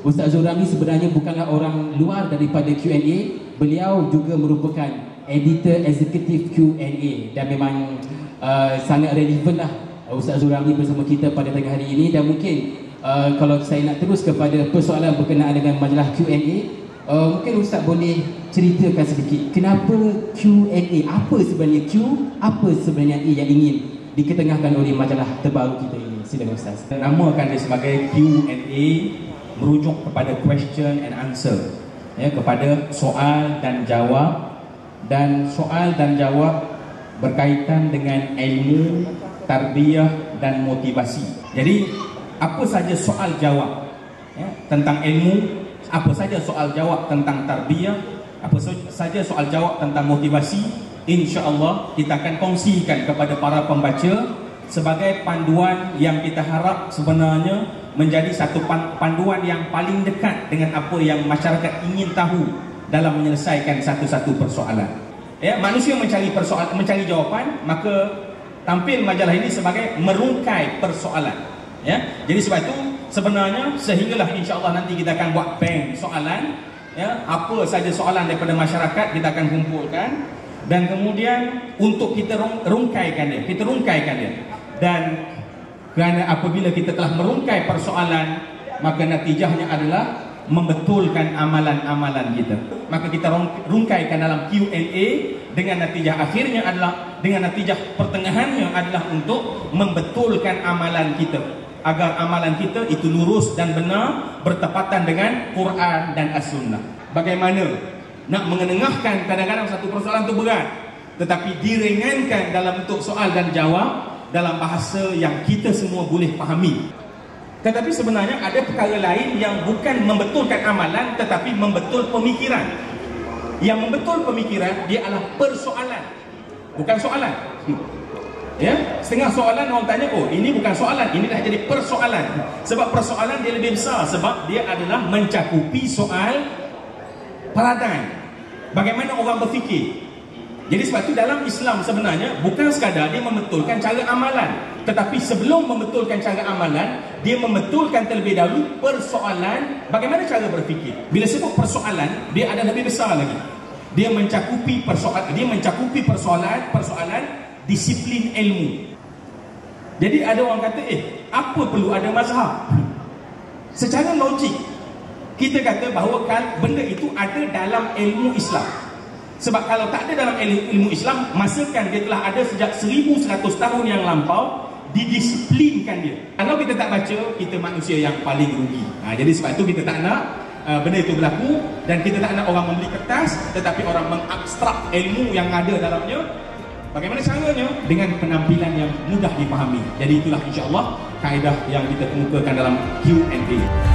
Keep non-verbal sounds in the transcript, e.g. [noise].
Ustaz Zurami sebenarnya bukanlah orang luar daripada Q&A. Beliau juga merupakan editor eksekutif Q&A dan memang uh, sangat relevan lah Ustaz Zurami bersama kita pada tengah hari ini. Dan mungkin uh, kalau saya nak terus kepada persoalan berkenaan dengan majalah Q&A uh, mungkin Ustaz boleh ceritakan sedikit. Kenapa Q&A apa sebenarnya Q? Apa sebenarnya A yang ingin diketengahkan oleh majalah terbaru kita ini? Silakan Ustaz. Namakan dia sebagai Q&A merujuk kepada question and answer. Ya kepada soal dan jawab. Dan soal dan jawab berkaitan dengan ilmu tarbiyah dan motivasi. Jadi apa saja soal jawab ya, tentang ilmu apa saja soal jawab tentang tarbiyah apa saja soal jawab tentang motivasi insya-Allah kita akan kongsikan kepada para pembaca sebagai panduan yang kita harap sebenarnya menjadi satu panduan yang paling dekat dengan apa yang masyarakat ingin tahu dalam menyelesaikan satu-satu persoalan. Ya, manusia mencari persoalan, mencari jawapan, maka tampil majalah ini sebagai merungkai persoalan. Ya, jadi sebab itu sebenarnya sehinggalah insya-Allah nanti kita akan buat bank soalan, ya, apa saja soalan daripada masyarakat kita akan kumpulkan dan kemudian untuk kita rungkaikan dia, kita rungkaikan dia. Dan kerana apabila kita telah merungkai persoalan Maka natijahnya adalah Membetulkan amalan-amalan kita. Maka kita rungkaikan dalam Q&A Dengan natijah akhirnya adalah Dengan natijah pertengahannya adalah Untuk membetulkan amalan kita. Agar amalan kita itu lurus dan benar Bertepatan dengan Quran dan As-Sunnah. Bagaimana? Nak mengenengahkan kadang-kadang satu persoalan itu berat. Tetapi diringankan dalam bentuk soal dan jawab dalam bahasa yang kita semua boleh fahami. Tetapi sebenarnya ada perkara lain yang bukan membetulkan amalan tetapi membetul pemikiran. Yang membetul pemikiran dia adalah persoalan. Bukan soalan. Ya, setengah soalan orang tanya, "Oh, ini bukan soalan, ini dah jadi persoalan." Sebab persoalan dia lebih besar sebab dia adalah mencakupi soal paradigm. Bagaimana orang berfikir? Jadi sebab itu dalam Islam sebenarnya bukan sekadar dia membetulkan cara amalan Tetapi sebelum membetulkan cara amalan Dia membetulkan terlebih dahulu persoalan bagaimana cara berfikir. Bila sebut persoalan, dia ada lebih besar lagi. Dia mencakupi persoalan dia mencakupi persoalan persoalan disiplin ilmu. Jadi ada orang kata, eh apa perlu ada mazhab? [laughs] Secara logik kita kata bahawa benda itu ada dalam ilmu Islam sebab kalau tak ada dalam ilmu Islam, masakan dia telah ada sejak 1100 tahun yang lampau, didisiplinkan dia. Kalau kita tak baca, kita manusia yang paling rugi. Ha, jadi sebab itu kita tak nak uh, benda itu berlaku dan kita tak nak orang membeli kertas tetapi orang mengabstrak ilmu yang ada dalamnya. Bagaimana caranya? Dengan penampilan yang mudah dipahami. Jadi itulah insya-Allah kaedah yang kita kemukakan dalam Q&A.